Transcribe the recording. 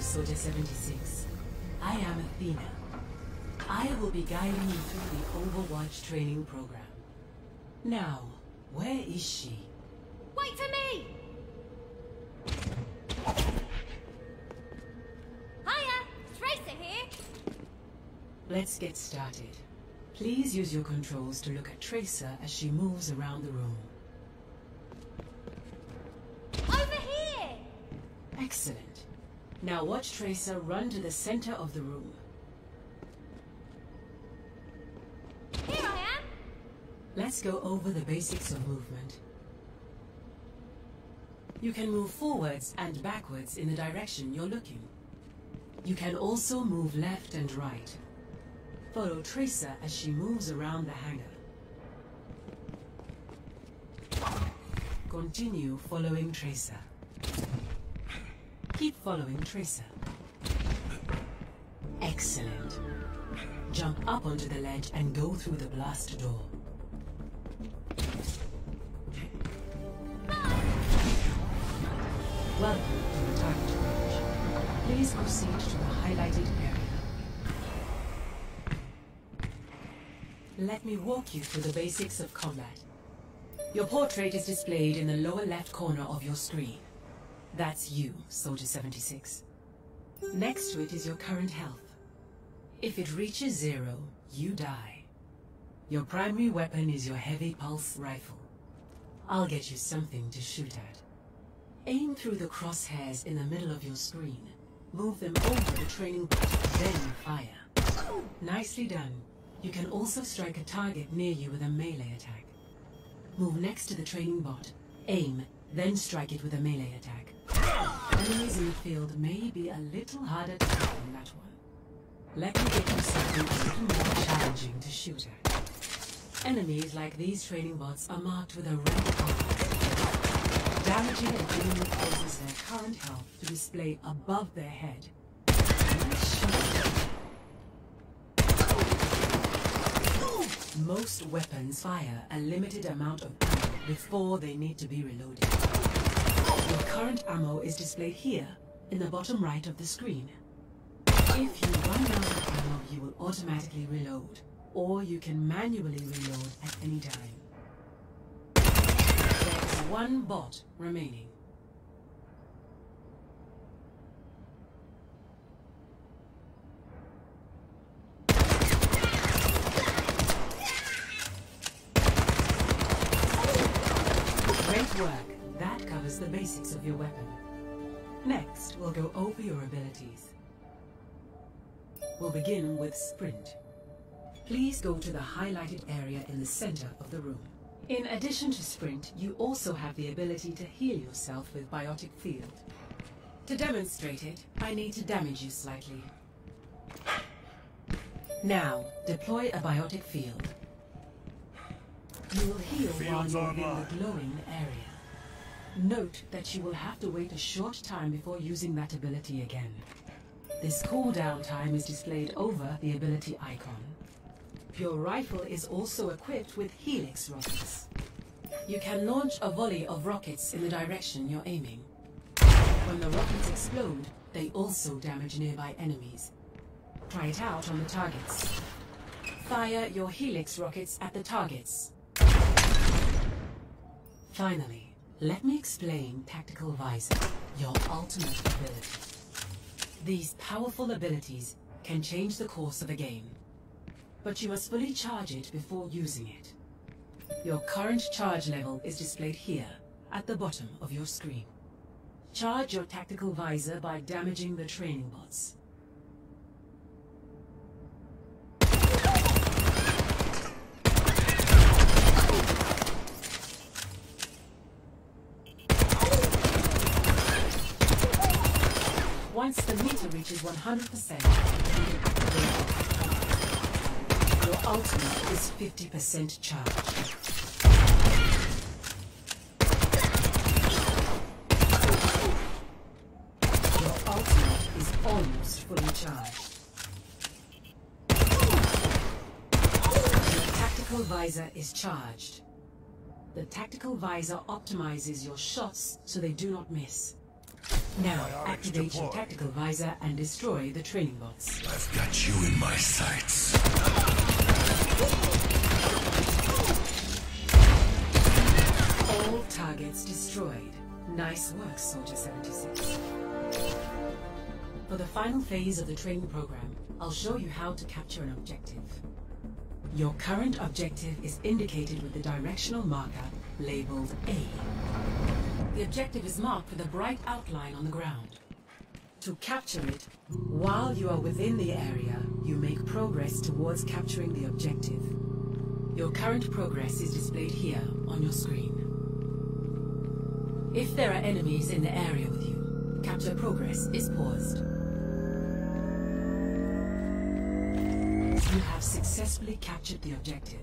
Soldier 76. I am Athena. I will be guiding you through the Overwatch training program. Now, where is she? Wait for me! Hiya! Tracer here! Let's get started. Please use your controls to look at Tracer as she moves around the room. Over here! Excellent. Now watch Tracer run to the center of the room. Here I am! Let's go over the basics of movement. You can move forwards and backwards in the direction you're looking. You can also move left and right. Follow Tracer as she moves around the hangar. Continue following Tracer. Keep following Tracer. Excellent. Jump up onto the ledge and go through the blast door. Welcome to the target range. Please proceed to the highlighted area. Let me walk you through the basics of combat. Your portrait is displayed in the lower left corner of your screen. That's you, Soldier 76. Next to it is your current health. If it reaches zero, you die. Your primary weapon is your heavy pulse rifle. I'll get you something to shoot at. Aim through the crosshairs in the middle of your screen. Move them over the training bot, then fire. Nicely done. You can also strike a target near you with a melee attack. Move next to the training bot. Aim, then strike it with a melee attack. Enemies in the field may be a little harder to hit than that one. Let me get you something a little more challenging to shoot at. Enemies like these training bots are marked with a red color. Damaging an enemy causes their current health to display above their head. Most weapons fire a limited amount of ammo before they need to be reloaded. Current ammo is displayed here, in the bottom right of the screen. If you run out of ammo, you will automatically reload, or you can manually reload at any time. There's one bot remaining. Great work. The basics of your weapon. Next, we'll go over your abilities. We'll begin with Sprint. Please go to the highlighted area in the center of the room. In addition to Sprint, you also have the ability to heal yourself with Biotic Field. To demonstrate it, I need to damage you slightly. Now, deploy a Biotic Field. You will heal while you're online. the glowing area. Note that you will have to wait a short time before using that ability again. This cooldown time is displayed over the ability icon. Your rifle is also equipped with Helix rockets. You can launch a volley of rockets in the direction you're aiming. When the rockets explode, they also damage nearby enemies. Try it out on the targets. Fire your Helix rockets at the targets. Finally, let me explain Tactical Visor, your ultimate ability. These powerful abilities can change the course of a game, but you must fully charge it before using it. Your current charge level is displayed here, at the bottom of your screen. Charge your Tactical Visor by damaging the training bots. Once the meter reaches 100%, you can activate it. Your ultimate is 50% charged. Your ultimate is almost fully charged. Your tactical visor is charged. The tactical visor optimizes your shots so they do not miss. Now, activate your tactical visor and destroy the training bots. I've got you in my sights. All targets destroyed. Nice work, Soldier 76. For the final phase of the training program, I'll show you how to capture an objective. Your current objective is indicated with the directional marker labeled A. The objective is marked with a bright outline on the ground. To capture it, while you are within the area, you make progress towards capturing the objective. Your current progress is displayed here on your screen. If there are enemies in the area with you, capture progress is paused. You have successfully captured the objective.